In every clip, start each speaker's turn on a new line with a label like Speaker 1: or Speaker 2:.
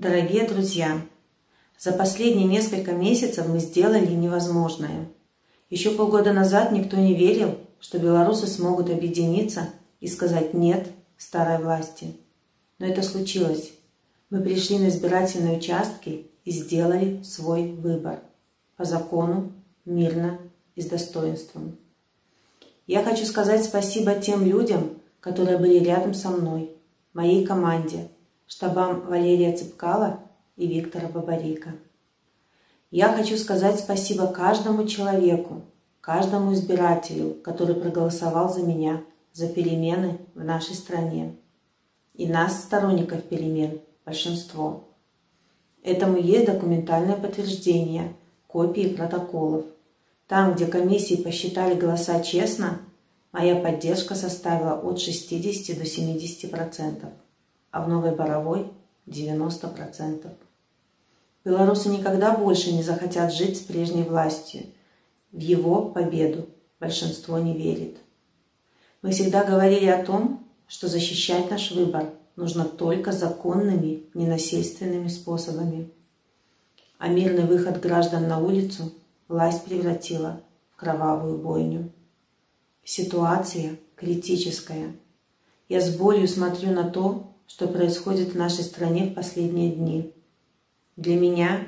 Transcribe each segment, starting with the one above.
Speaker 1: Дорогие друзья, за последние несколько месяцев мы сделали невозможное. Еще полгода назад никто не верил, что белорусы смогут объединиться и сказать «нет» старой власти. Но это случилось. Мы пришли на избирательные участки и сделали свой выбор. По закону, мирно и с достоинством. Я хочу сказать спасибо тем людям, которые были рядом со мной, моей команде – штабам Валерия Цыпкала и Виктора Бабарика. Я хочу сказать спасибо каждому человеку, каждому избирателю, который проголосовал за меня, за перемены в нашей стране. И нас, сторонников перемен, большинство. Этому есть документальное подтверждение, копии протоколов. Там, где комиссии посчитали голоса честно, моя поддержка составила от 60 до 70 процентов а в Новой Боровой 90%. Белорусы никогда больше не захотят жить с прежней властью. В его победу большинство не верит. Мы всегда говорили о том, что защищать наш выбор нужно только законными, ненасильственными способами. А мирный выход граждан на улицу власть превратила в кровавую бойню. Ситуация критическая. Я с болью смотрю на то, что происходит в нашей стране в последние дни. Для меня,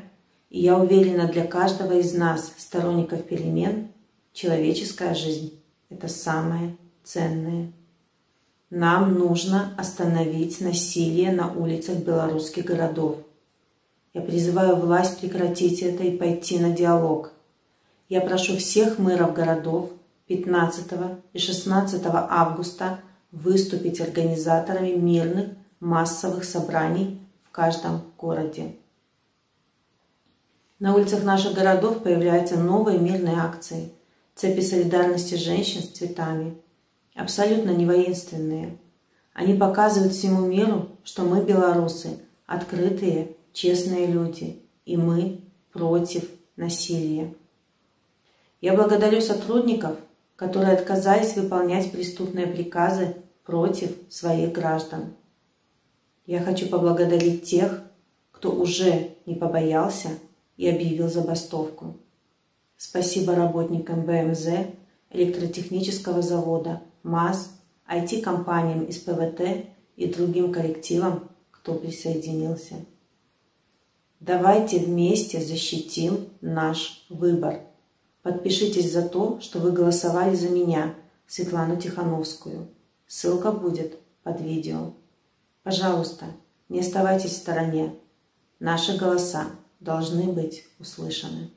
Speaker 1: и я уверена для каждого из нас, сторонников перемен, человеческая жизнь – это самое ценное. Нам нужно остановить насилие на улицах белорусских городов. Я призываю власть прекратить это и пойти на диалог. Я прошу всех мэров городов 15 и 16 августа выступить организаторами мирных массовых собраний в каждом городе. На улицах наших городов появляются новые мирные акции, цепи солидарности женщин с цветами, абсолютно не воинственные. Они показывают всему миру, что мы, белорусы, открытые, честные люди, и мы против насилия. Я благодарю сотрудников, которые отказались выполнять преступные приказы против своих граждан. Я хочу поблагодарить тех, кто уже не побоялся и объявил забастовку. Спасибо работникам БМЗ, электротехнического завода, МАЗ, IT-компаниям из ПВТ и другим коллективам, кто присоединился. Давайте вместе защитим наш выбор. Подпишитесь за то, что вы голосовали за меня, Светлану Тихановскую. Ссылка будет под видео. Пожалуйста, не оставайтесь в стороне. Наши голоса должны быть услышаны.